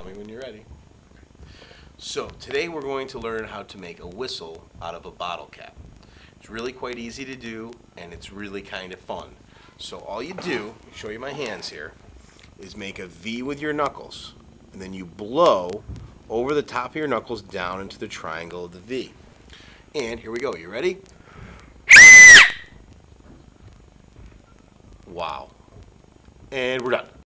Tell me when you're ready. So today we're going to learn how to make a whistle out of a bottle cap. It's really quite easy to do and it's really kind of fun. So all you do, show you my hands here, is make a V with your knuckles and then you blow over the top of your knuckles down into the triangle of the V. And here we go. You ready? Wow. And we're done.